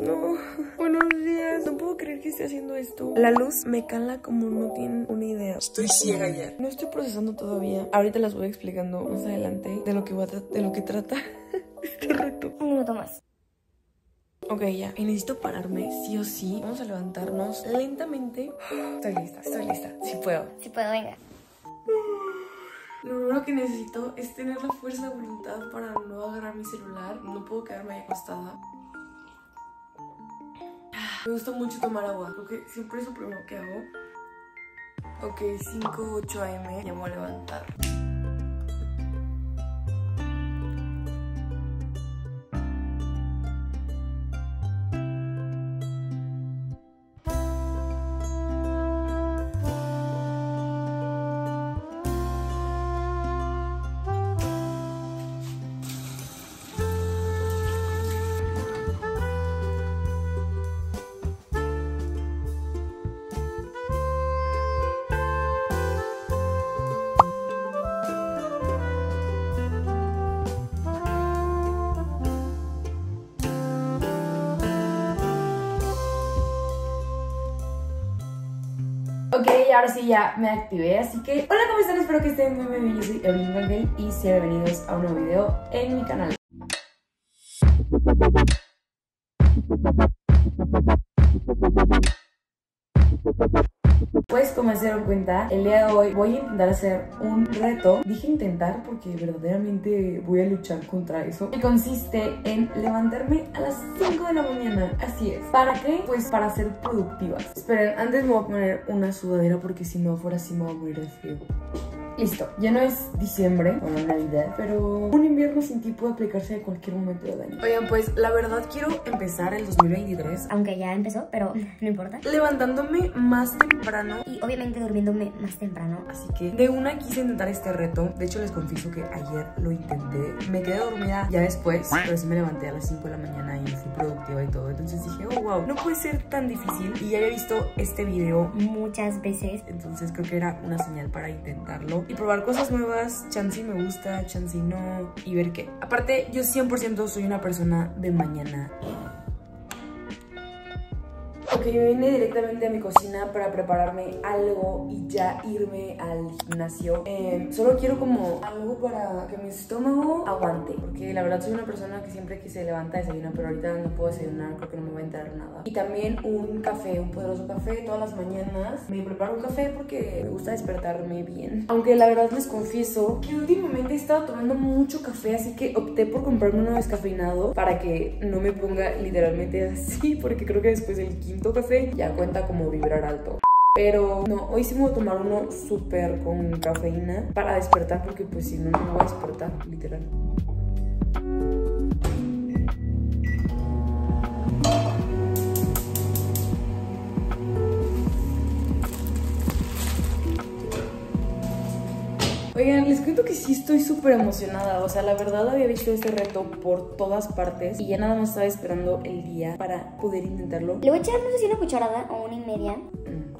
No, buenos días. No puedo creer que esté haciendo esto. La luz me cala como no tienen una idea. Estoy ciega ya. No estoy procesando todavía. Ahorita las voy explicando más adelante de lo que, va de lo que trata este reto. Un minuto más. Ok, ya. Y necesito pararme, sí o sí. Vamos a levantarnos lentamente. Estoy lista, estoy lista. Sí puedo. Sí puedo, venga. Lo primero que necesito es tener la fuerza de voluntad para no agarrar mi celular. No puedo quedarme ahí acostada. Me gusta mucho tomar agua. Creo siempre es lo primero que hago. Ok, 5, 8 am. Ya me voy a levantar. Ok, ahora sí ya me activé, así que hola, ¿cómo están? Espero que estén muy, muy bien. Yo soy Evelyn y sean bienvenidos a un nuevo video en mi canal. Como se dieron cuenta, el día de hoy voy a intentar hacer un reto. Dije intentar porque verdaderamente voy a luchar contra eso. Que consiste en levantarme a las 5 de la mañana. Así es. ¿Para qué? Pues para ser productivas. Esperen, antes me voy a poner una sudadera porque si no fuera así me voy a morir de frío. Listo, ya no es diciembre, bueno, Navidad, pero un invierno sin ti puede aplicarse a cualquier momento del año. Oigan, pues la verdad quiero empezar el 2023 Aunque ya empezó, pero no importa. levantándome más temprano. Y obviamente durmiéndome más temprano. Así que de una quise intentar este reto. De hecho, les confieso que ayer lo intenté. Me quedé dormida ya después, pero sí me levanté a las 5 de la mañana y fui productiva y todo. Entonces dije, oh, wow, no puede ser tan difícil. Y ya había visto este video Muchas veces. entonces creo que era una señal para intentarlo y probar cosas nuevas, chance me gusta, chance no, y ver qué. Aparte, yo 100% soy una persona de mañana. Ok, me vine directamente a mi cocina para prepararme algo y ya irme al gimnasio. Eh, solo quiero como algo para que mi estómago aguante. Porque la verdad soy una persona que siempre que se levanta desayuna, pero ahorita no puedo desayunar, creo que no me va a entrar nada. Y también un café, un poderoso café todas las mañanas. Me preparo un café porque me gusta despertarme bien. Aunque la verdad les confieso que últimamente he estado tomando mucho café, así que opté por comprarme uno descafeinado para que no me ponga literalmente así, porque creo que después del quinto café ya cuenta como vibrar alto. Pero no, hoy sí me voy a tomar uno súper con cafeína para despertar porque pues si no, no me voy a despertar, literal. Oigan, les cuento que sí estoy súper emocionada. O sea, la verdad había visto este reto por todas partes y ya nada más estaba esperando el día para poder intentarlo. Le voy a echar, no sé si una cucharada o una y media.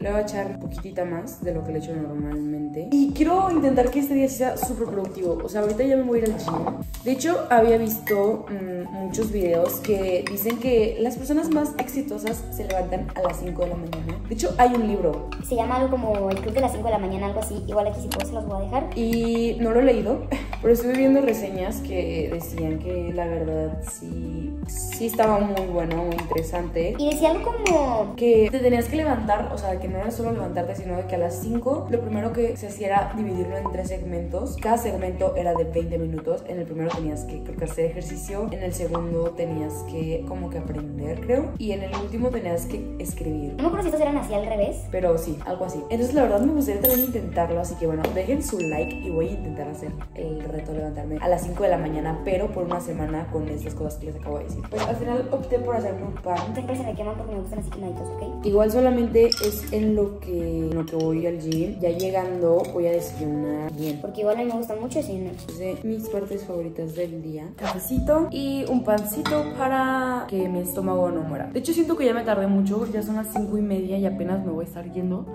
Le voy a echar un poquitita más de lo que le echo normalmente. Y quiero intentar que este día sea súper productivo. O sea, ahorita ya me voy a ir al gym. De hecho, había visto mm, muchos videos que dicen que las personas más exitosas se levantan a las 5 de la mañana. De hecho, hay un libro Se llama algo como el club de las 5 de la mañana, algo así. Igual aquí si puedo se los voy a dejar. y no lo he leído, pero estuve viendo reseñas que decían que la verdad sí, sí estaba muy bueno, muy interesante. Y decía algo como... que te tenías que levantar, o sea, que no era solo levantarte, sino que a las 5 lo primero que se hacía era dividirlo en tres segmentos. Cada segmento era de 20 minutos. En el primero tenías que, creo que hacer ejercicio, en el segundo tenías que como que aprender, creo, y en el último tenías que escribir. No me acuerdo si estos eran así al revés. Pero sí, algo así. Entonces la verdad me gustaría también intentarlo, así que bueno, dejen su like y voy a intentar hacer el reto levantarme a las 5 de la mañana, pero por una semana con estas cosas que les acabo de decir. Pues al final opté por hacerme un pan. Siempre se me queman porque me gustan así quemaditos, ¿ok? Igual solamente es en lo que, en lo que voy al gym. Ya llegando voy a desayunar bien. Porque igual a mí me gustan mucho desayunar. Es de mis partes favoritas del día. Cafecito y un pancito para que mi estómago no muera. De hecho siento que ya me tardé mucho, ya son las 5 y media y apenas me voy a estar yendo.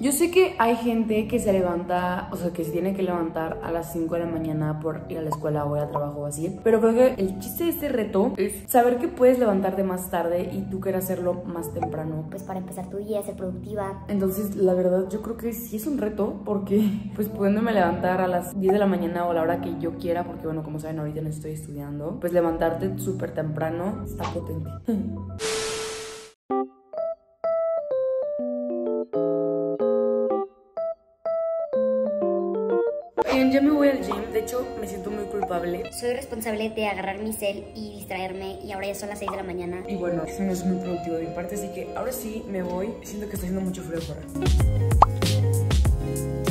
Yo sé que hay gente que se levanta, o sea, que se tiene que levantar a las 5 de la mañana por ir a la escuela o ir al trabajo o así. Pero creo que el chiste de este reto es saber que puedes levantarte más tarde y tú quieres hacerlo más temprano. Pues para empezar tu día, ser productiva. Entonces, la verdad, yo creo que sí es un reto porque, pues, pudiéndome levantar a las 10 de la mañana o a la hora que yo quiera, porque, bueno, como saben, ahorita no estoy estudiando, pues levantarte súper temprano está potente. hecho me siento muy culpable. Soy responsable de agarrar mi cel y distraerme y ahora ya son las 6 de la mañana. Y bueno, eso no es muy productivo de mi parte, así que ahora sí me voy. Siento que está haciendo mucho frío afuera.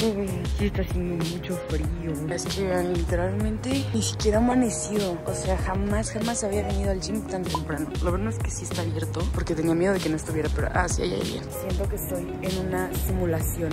Uy, sí está haciendo mucho frío. Es que literalmente ni siquiera amaneció. O sea, jamás, jamás había venido al gym tan temprano. Lo bueno es que sí está abierto porque tenía miedo de que no estuviera, pero ah, sí, ahí, ahí. Siento que estoy en una simulación.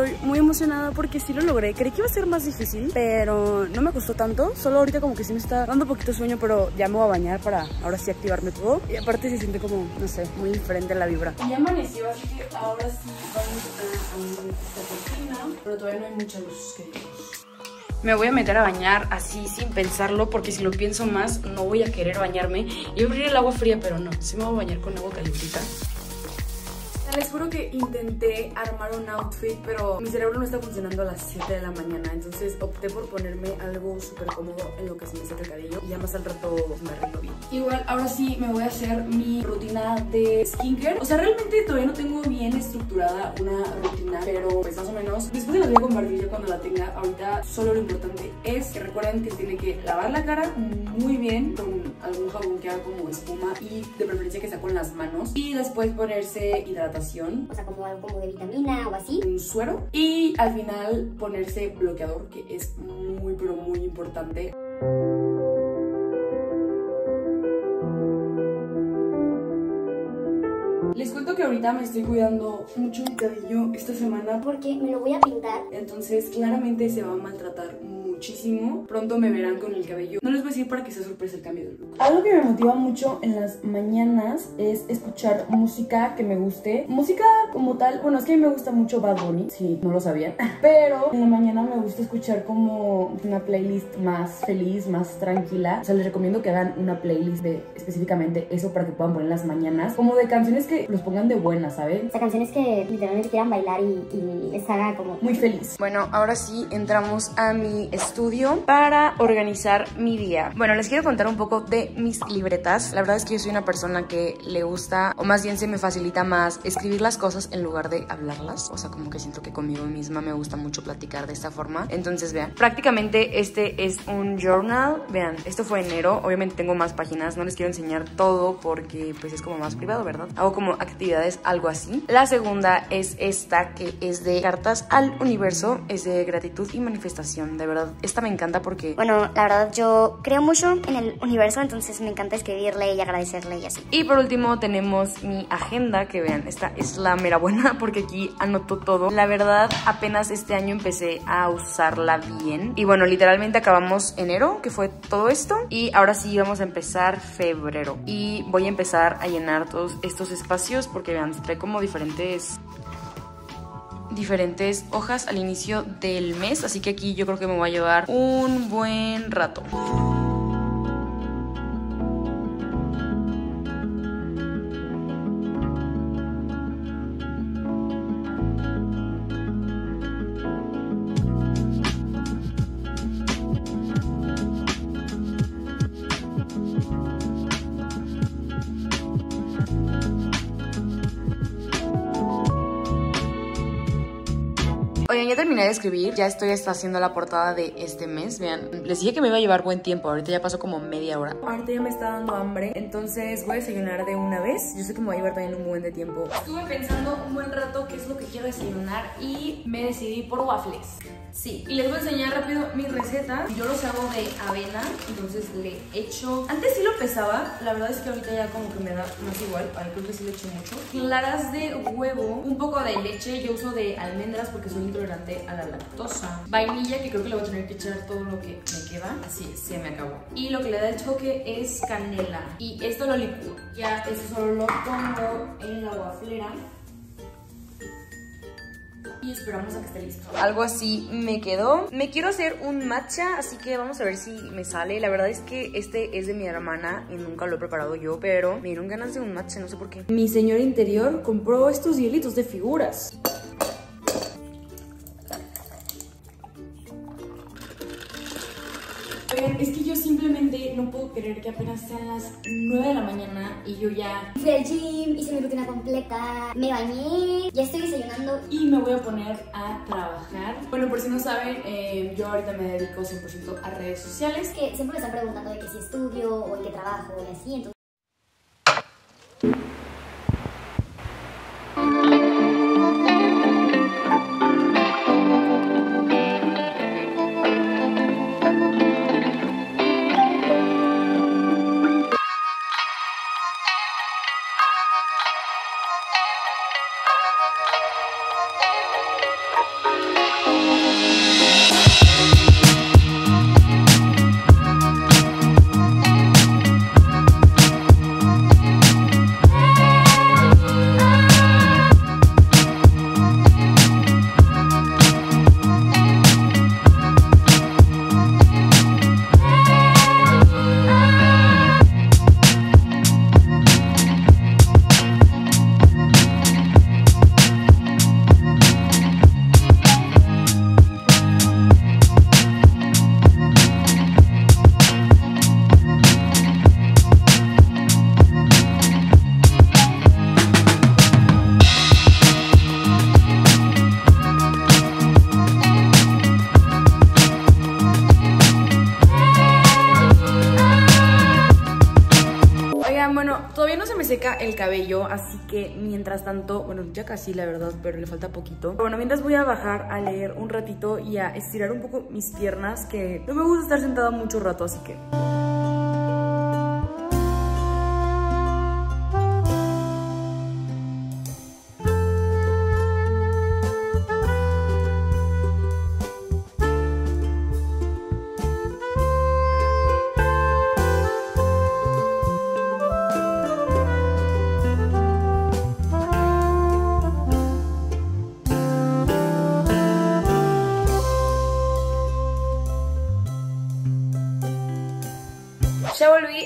Estoy muy emocionada porque sí lo logré. Creí que iba a ser más difícil, pero no me costó tanto. Solo ahorita como que sí me está dando poquito sueño, pero ya me voy a bañar para ahora sí activarme todo. Y aparte se siente como, no sé, muy diferente la vibra. Ya amaneció, así que ahora sí vamos a esta cortina, pero todavía no hay mucha luz que digamos. Me voy a meter a bañar así sin pensarlo porque si lo pienso más no voy a querer bañarme y abrir el agua fría, pero no, sí me voy a bañar con agua calentita. Les juro que intenté armar un outfit, pero mi cerebro no está funcionando a las 7 de la mañana. Entonces opté por ponerme algo súper cómodo en lo que se me seca el cabello. Y ya más al rato me arreglo bien. Igual, ahora sí me voy a hacer mi rutina de skincare. O sea, realmente todavía no tengo bien estructurada una rutina, pero pues más o menos. Después las voy a compartir ya cuando la tenga. Ahorita solo lo importante es que recuerden que tiene que lavar la cara muy bien con algún jabón que haga como espuma y de preferencia que sea con las manos. Y después ponerse hidratación O sea, como algo como de vitamina o así. un suero y al final ponerse bloqueador que es muy pero muy importante Les cuento que ahorita me estoy cuidando mucho mi cabello esta semana Porque me lo voy a pintar. entonces claramente se va a maltratar muchísimo. Pronto me verán con el cabello. No les voy a decir para que sea sorpresa el cambio de look. Algo que me motiva mucho en las mañanas es escuchar música que me guste. Música como tal, bueno, es que a mí me gusta mucho Bad Bunny, si no lo sabían. Pero en la mañana me gusta escuchar como una playlist más feliz, más tranquila. O sea, les recomiendo que hagan una playlist de específicamente eso para que puedan poner en las mañanas. Como de canciones que los pongan de buena, ¿saben? O sea, canciones que literalmente quieran bailar y, y les haga como... muy feliz. Bueno, ahora sí entramos a mi estudio para organizar mi día. Bueno, les quiero contar un poco de mis libretas. La verdad es que yo soy una persona que le gusta, o más bien se me facilita más escribir las cosas en lugar de hablarlas. O sea, como que siento que conmigo misma me gusta mucho platicar de esta forma. Entonces, vean, prácticamente este es un journal. Vean, esto fue enero. Obviamente tengo más páginas, no les quiero enseñar todo porque pues es como más privado, ¿verdad? Hago como actividades, algo así. La segunda es esta que es de cartas al universo, es de gratitud y manifestación. De verdad, esta me encanta porque Bueno, la verdad yo creo mucho en el universo, entonces me encanta escribirle y agradecerle y así. Y por último tenemos mi agenda, que vean, esta es la mera buena porque aquí anoto todo. La verdad, apenas este año empecé a usarla bien. Y bueno, literalmente acabamos enero, que fue todo esto. Y ahora sí vamos a empezar febrero. Y voy a empezar a llenar todos estos espacios porque vean, trae como diferentes diferentes hojas al inicio del mes, así que aquí yo creo que me va a llevar un buen rato. Oigan, ya terminé de escribir, ya estoy hasta haciendo la portada de este mes, vean. Les dije que me iba a llevar buen tiempo, ahorita ya pasó como media hora. Ahorita ya me está dando hambre, entonces voy a desayunar de una vez. Yo sé que me voy a llevar también un buen de tiempo. Estuve pensando un buen rato qué es lo que quiero desayunar y me decidí por waffles. Sí, y les voy a enseñar rápido mi receta. Yo los hago de avena, entonces le echo... Antes sí lo pesaba, la verdad es que ahorita ya como que me da más igual. Ay, creo que sí le echo mucho. Claras de huevo, un poco de leche. Yo uso de almendras porque soy intolerante a la lactosa. Vainilla, que creo que le voy a tener que echar todo lo que me queda. Así es, se me acabó. Y lo que le da el choque es canela. Y esto lo licúo. Ya, eso solo lo pongo en la waflera y esperamos a que esté listo. Algo así me quedó. Me quiero hacer un matcha, así que vamos a ver si me sale. La verdad es que este es de mi hermana y nunca lo he preparado yo, pero me dieron ganas de un matcha, no sé por qué. Mi señor interior compró estos hielitos de figuras. Es que yo simplemente no puedo creer que apenas sean las 9 de la mañana y yo ya fui al gym, hice mi rutina completa, me bañé, ya estoy desayunando y me voy a poner a trabajar. Bueno, por si no saben, eh, yo ahorita me dedico 100% a redes sociales. Que siempre me están preguntando de que si estudio o en qué trabajo y así, entonces... el cabello, así que mientras tanto, bueno, ya casi la verdad, pero le falta poquito. Bueno, mientras voy a bajar a leer un ratito y a estirar un poco mis piernas, que no me gusta estar sentada mucho rato, así que...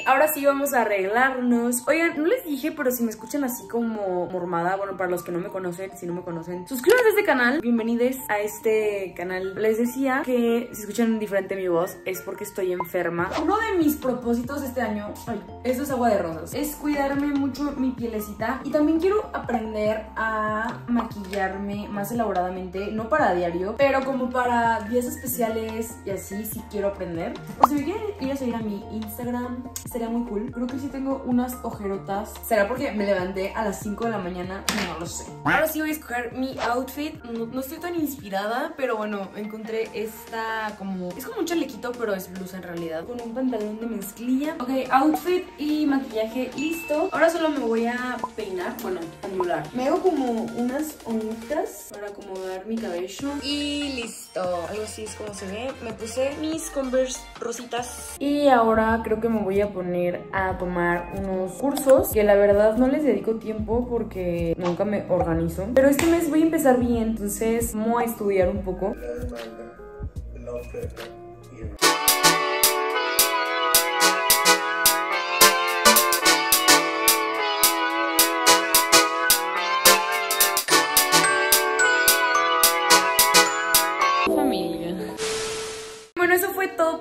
ahora sí vamos a arreglarnos. Oigan, no les dije, pero si me escuchan así como mormada Bueno, para los que no me conocen, si no me conocen Suscríbanse a este canal, bienvenidos a este canal. Les decía que si escuchan diferente mi voz Es porque estoy enferma. Uno de mis propósitos este año, ay, esto es agua de rosas Es cuidarme mucho mi pielecita Y también quiero aprender a maquillarme más elaboradamente No para diario, pero como para días especiales y así, si quiero aprender. O si me quieren ir a seguir a mi Instagram sería muy cool. Creo que sí tengo unas ojerotas. ¿Será porque me levanté a las 5 de la mañana? No lo sé. Ahora sí voy a escoger mi outfit. No, estoy tan inspirada, pero bueno, encontré esta como... Es como un chalequito, pero es blusa en realidad. Con un pantalón de mezclilla. Ok, outfit y maquillaje listo. Ahora solo me voy a peinar, bueno, angular. Me hago como unas onditas para acomodar mi cabello. Y listo. Algo así es como se ve. Me puse mis Converse rositas. Y ahora creo que me voy a poner a tomar unos cursos que la verdad no les dedico tiempo porque nunca me organizo. Pero este mes voy a empezar bien, entonces voy a estudiar un poco.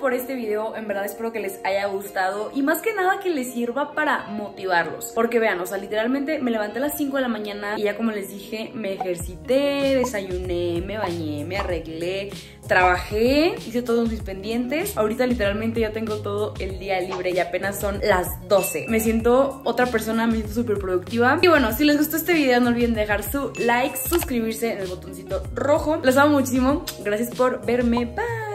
Por este este video, en verdad espero que les haya gustado y más que nada que les sirva para motivarlos. Porque vean, o sea, literalmente me levanté a las 5 de la mañana y ya como les dije, me ejercité, desayuné, me bañé, me arreglé, trabajé, hice todos mis pendientes. Ahorita literalmente ya tengo todo el día libre y apenas son las 12. Me siento otra persona, me siento súper productiva. Y bueno, si les gustó este video no olviden dejar su like, suscribirse en el botoncito rojo. Los amo muchísimo. Gracias por verme. Bye.